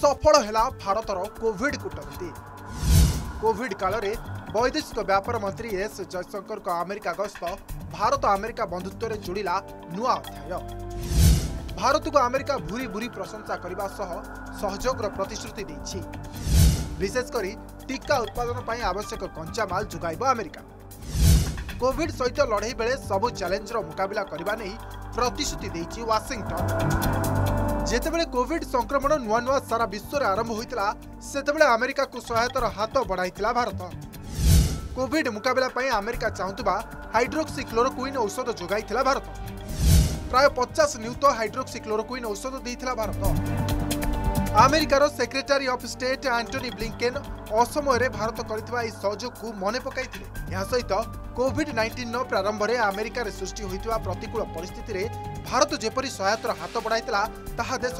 ସଫଳ ହେଲା ଭାରତର କୋଭିଡ କୂଟନୀତି। କୋଭିଡ କାଳରେ ବୈଦେଶିକ ବ୍ୟାପାର ମନ୍ତ୍ରୀ ଏସ୍ ଜୟଶଙ୍କରଙ୍କ ଆମେରିକା ଗସ୍ତ ଭାରତ ଆମେରିକା ବନ୍ଧୁତ୍ୱରେ ଯୋଡ଼ିଲା ନୂଆ ଅଧ୍ୟାୟ। ଭାରତକୁ ଆମେରିକା ଭୁରି ଭୁରି ପ୍ରଶଂସା କରିବା ସହ ସହଯୋଗର ପ୍ରତିଶ୍ରୁତି ଦେଇଛି। ବିଶେଷ କରି ଟିକା ଉତ୍ପାଦନ ପାଇଁ ଆବଶ୍ୟକ କଞ୍ଚାମାଲ ଯୋଗାଇବ ଆମେରିକା। କୋଭିଡ ସହିତ ଲଢ଼େଇ ବେଳେ ସବୁ ଚ୍ୟାଲେଞ୍ଜର ମୁକାବିଲା କରିବା ନେଇ ପ୍ରତିଶ୍ରୁତି ଦେଇଛି ୱାଶିଂଟନ। ଯେତେବେଳେ କୋଭିଡ ସଂକ୍ରମଣ ନୂଆ ନୂଆ ସାରା ବିଶ୍ୱରେ ଆରମ୍ଭ ହୋଇଥିଲା ସେତେବେଳେ ଆମେରିକାକୁ ସହାୟତାର ହାତ ବଢ଼ାଇଥିଲା ଭାରତ। କୋଭିଡ ମୁକାବିଲା ପାଇଁ ଆମେରିକା ଚାହୁଁଥିବା ହାଇଡ୍ରୋକ୍ସି କ୍ଲୋରୋକୁଇନ୍ ଔଷଧ ଯୋଗାଇଥିଲା ଭାରତ। ପ୍ରାୟ ପଚାଶ ନିୟୁତ ହାଇଡ୍ରୋକ୍ସି କ୍ଲୋରୋକୁଇନ୍ ଔଷଧ ଦେଇଥିଲା ଭାରତ। ଆମେରିକାର secretary of state Antony Blinken ଅସମୟରେ ଭାରତ କରିଥିବା ଏହି ସହଯୋଗକୁ ମନେ ପକାଇଥିଲେ। ଏହା ସହିତ କୋଭିଡ ନାଇଣ୍ଟିନ୍ର ପ୍ରାରମ୍ଭରେ ଆମେରିକାରେ ସୃଷ୍ଟି ହୋଇଥିବା ପ୍ରତିକୂଳ ପରିସ୍ଥିତିରେ ଭାରତ ଯେପରି ସହାୟତାର ହାତ ବଢ଼ାଇଥିଲା ତାହା ଦେଶ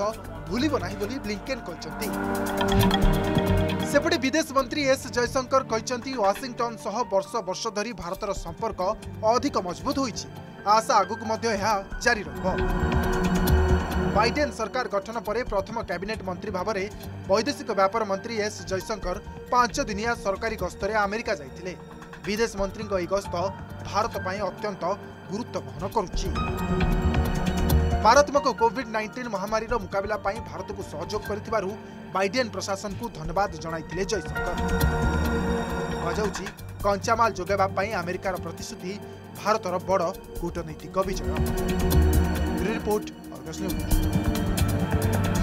ଭୁଲିବ ନାହିଁ ବୋଲି ବ୍ଲିଙ୍କେନ୍ କହିଛନ୍ତି। ସେପଟେ ବିଦେଶ ମନ୍ତ୍ରୀ ଏସ୍ ଜୟଶଙ୍କର କହିଛନ୍ତି ୱାଶିଂଟନ ସହ ବର୍ଷ ବର୍ଷ ଧରି ଭାରତର ସମ୍ପର୍କ ଅଧିକ ମଜବୁତ ହୋଇଛି। ଆଶା ଆଗକୁ ମଧ୍ୟ ଏହା ଜାରି ରହିବ। ବାଇଡେନ୍ ସରକାର ଗଠନ ପରେ ପ୍ରଥମ କ୍ୟାବିନେଟ୍ ମନ୍ତ୍ରୀ ଭାବରେ ବୈଦେଶିକ ବ୍ୟାପାର ମନ୍ତ୍ରୀ ଏସ୍ ଜୟଶଙ୍କର ପାଞ୍ଚ ଦିନିଆ ସରକାରୀ ଗସ୍ତରେ ଆମେରିକା ଯାଇଥିଲେ। ବିଦେଶ ମନ୍ତ୍ରୀଙ୍କ ଏହି ଗସ୍ତ ଭାରତ ପାଇଁ ଅତ୍ୟନ୍ତ ଗୁରୁତ୍ୱ ବହନ କରୁଛି। ମାରାତ୍ମକ କୋଭିଡ୍ ନାଇଣ୍ଟିନ୍ ମହାମାରୀର ମୁକାବିଲା ପାଇଁ ଭାରତକୁ ସହଯୋଗ କରିଥିବାରୁ ବାଇଡେନ୍ ପ୍ରଶାସନକୁ ଧନ୍ୟବାଦ ଜଣାଇଥିଲେ ଜୟଶଙ୍କର। କୁହାଯାଉଛି କଞ୍ଚାମାଲ ଯୋଗାଇବା ପାଇଁ ଆମେରିକାର ପ୍ରତିଶ୍ରୁତି ଭାରତର ବଡ଼ କୂଟନୈତିକ ବିଜୟ। Report Nos vemos.